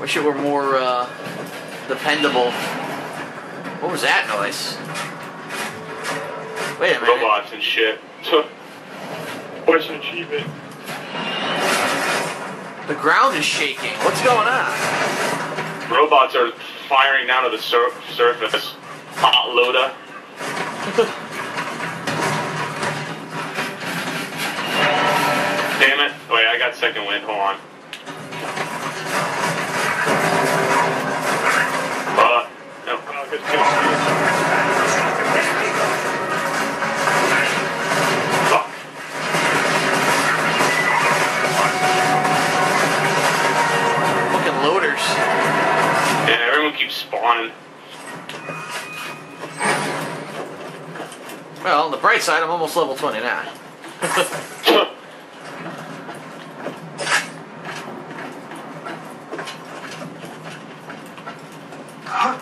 Wish it were more uh, dependable. What was that noise? Wait a minute. Robots and shit. What's an achievement? The ground is shaking. What's going on? Robots are firing down to the sur- surface. Hot Loda. Damn it. Wait, I got second wind. Hold on. Well, on the bright side, I'm almost level 29. Yeah,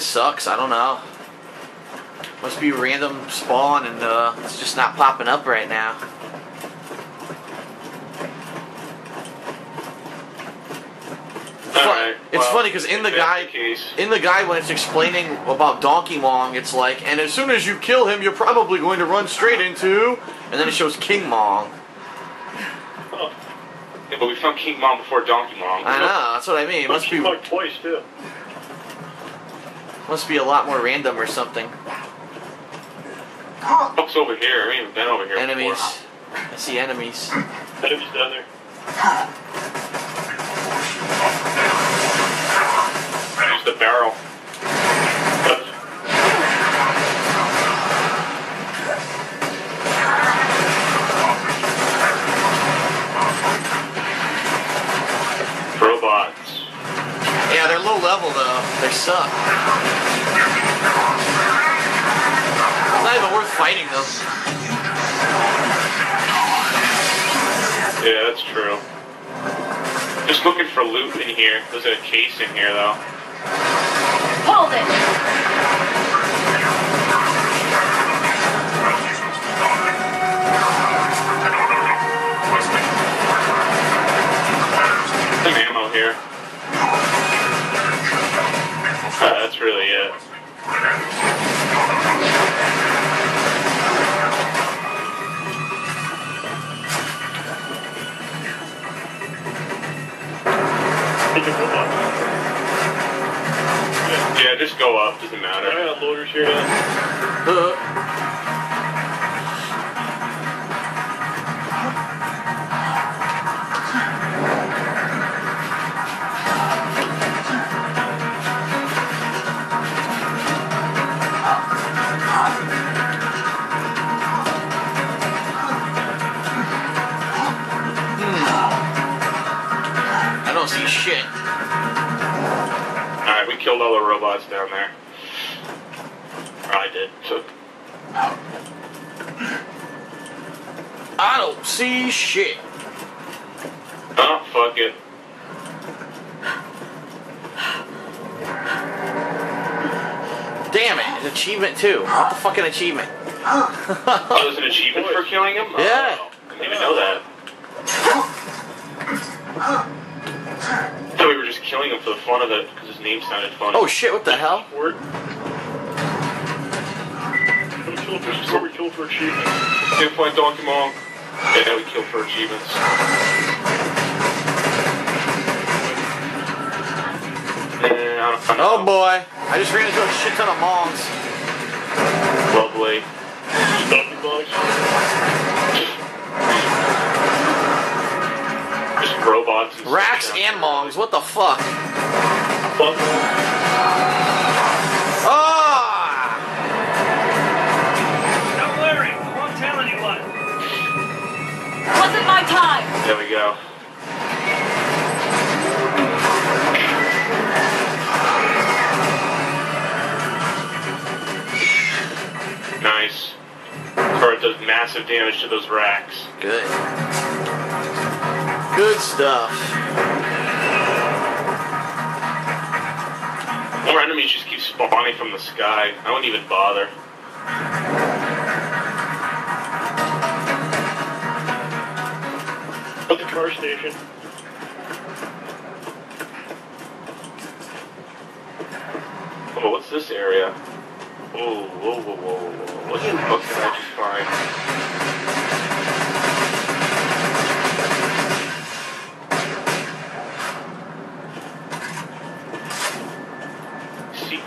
this sucks. I don't know. Must be random spawn and uh, it's just not popping up right now. It's well, funny 'cause in the that's guide- In the guide, when it's explaining about Donkey Mong, it's like, and as soon as you kill him, you're probably going to run straight into, and then it shows King Mong. Yeah, but we found King Mong before Donkey Mong. I know, that's what I mean. It must be Like twice too. Must be a lot more random or something. What's over here? We haven't been over here Enemies. before. I see enemies. Enemies down there. Use the barrel. Robots. Yeah, they're low level though. They suck. It's not even worth fighting them. Yeah, that's true. Just looking for loot in here. There's a case in here though. Hold it! Take a robot. Yeah, just go up. Doesn't matter. I matter. got loaders here now. Uh, down there. Or I did. So, I don't see shit. oh, fuck it. Damn it, an achievement too. What the fucking achievement? Oh, there's an achievement for killing him? Yeah. Oh, I didn't even know that. I thought we were just killing him for the fun of it name sounded funny. Oh shit, what the hell? Word. We killed for score, we killed for achievement. Can't find Donkey Kong. Yeah, we killed for achievements. Eh, I don't know. Oh boy, I just ran into a shit ton of mongs. Lovely. Donkey bugs. Just robots. And Rakks and mongs, what the fuck? Bug. Ah! Don't worry, I won't tell anyone. Wasn't my time! There we go. Nice. Card does massive damage to those rakks. Good. Good stuff. spawning from the sky. I wouldn't even bother. At the car station. Oh, what's this area? Whoa, whoa, whoa, whoa, whoa. What the fuck did I just find?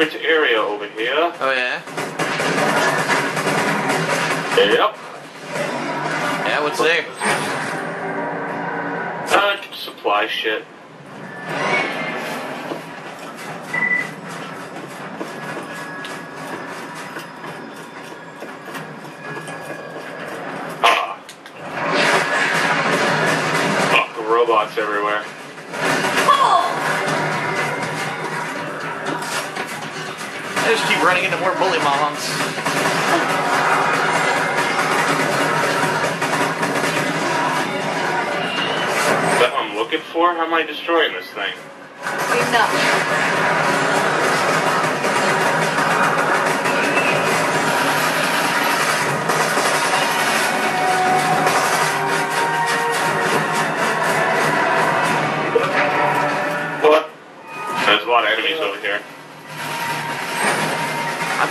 Area over here. Oh yeah. Yep. Yeah. What's there? Uh, supply shit. Ah. Fuck, the robots everywhere. I just keep running into more bully mongs. Is that what I'm looking for? How am I destroying this thing? Enough.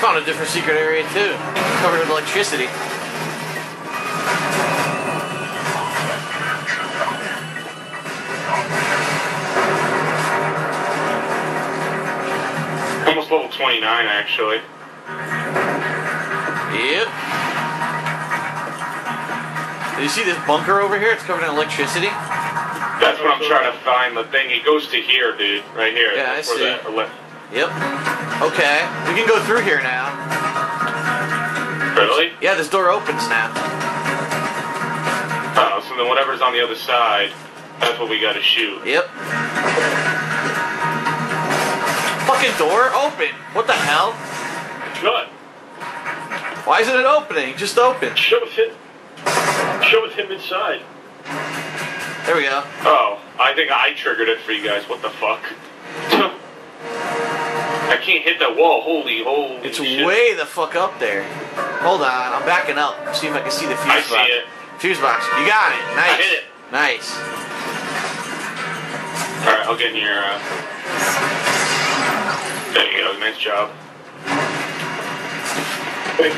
Found a different secret area too, covered with electricity. Almost level 29, actually. Yep. You see this bunker over here? It's covered in electricity. That's what I'm trying to find. The thing, it goes to here, dude. Right here. Yeah, I That's see. that Yep. Okay, we can go through here now. Really? Yeah, this door opens now. Oh, so then whatever's on the other side, that's what we gotta shoot. Yep. Fucking door open. What the hell? Shut. Why isn't it opening? Just open. With him. With him inside. There we go. Oh, I think I triggered it for you guys. What the fuck? I can't hit that wall. Holy, holy It's shit. way the fuck up there. Hold on, I'm backing up. See if I can see the fuse I box. see it. Fuse box. You got it. Nice. hit it. Nice. Alright, I'll get in your, uh... There you go. Nice job. Hey.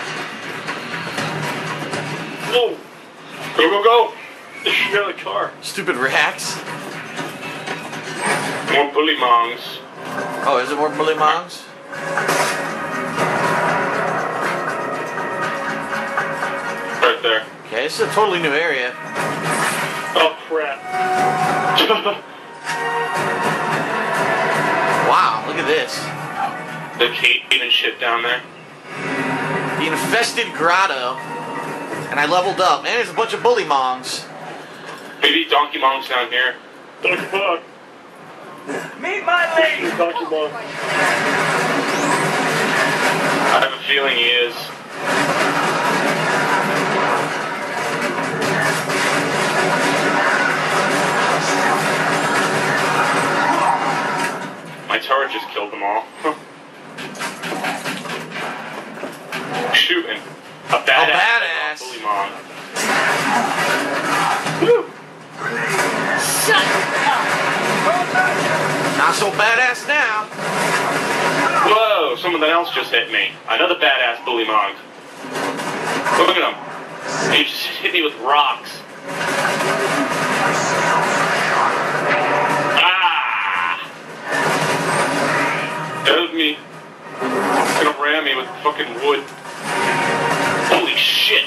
No. Go, go, go! Out of the car. Stupid rats. More bully mongs. Oh, is it more bully mongs? Right there. Okay, this is a totally new area. Oh crap. Wow, look at this. The cave and shit down there. The infested grotto. And I leveled up. And there's a bunch of bully mongs. Maybe Donkey Mong's down here. Donkey Kong. Meet my lady! Donkey Kong. I have a feeling he is. Not so badass now. Whoa, someone else just hit me. Another badass bully mong. Look at him. He just hit me with rocks. Ah! Help me. He's gonna ram me with fucking wood. Holy shit.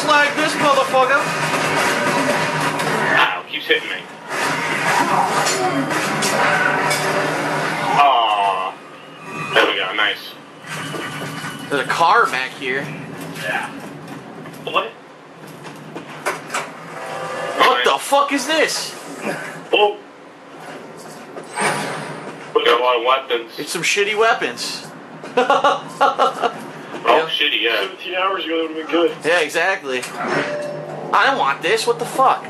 Slag this motherfucker. Ow, keeps hitting me. Aww. There we go, nice. There's a car back here. Yeah. What? What the fuck is this? Oh. We Got a lot of weapons. It's some shitty weapons. Oh, shitty, yeah. 17 hours ago, that would have been good. Yeah, exactly. I don't want this. What the fuck?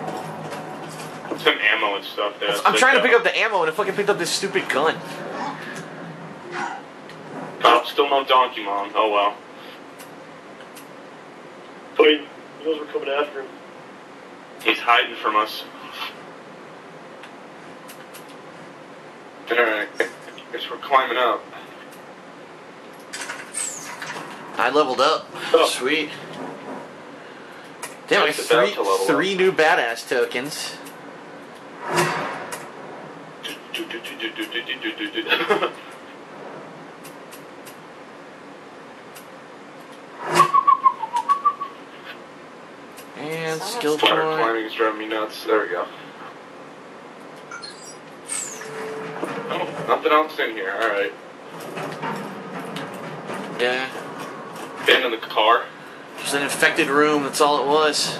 Some ammo and stuff there. I'm trying to pick up the ammo and I fucking picked up this stupid gun. Oh, still no Donkey Mong. Oh well. Oh, Wait, he knows we're coming after him. He's hiding from us. Alright. Guess we're climbing up. I leveled up. Oh. Sweet. Damn, I got Just three, to level three new badass tokens. And skill point. climbing is driving me nuts. There we go. Oh, nothing else in here. Alright. Yeah. Been in the car. Just an infected room, that's all it was.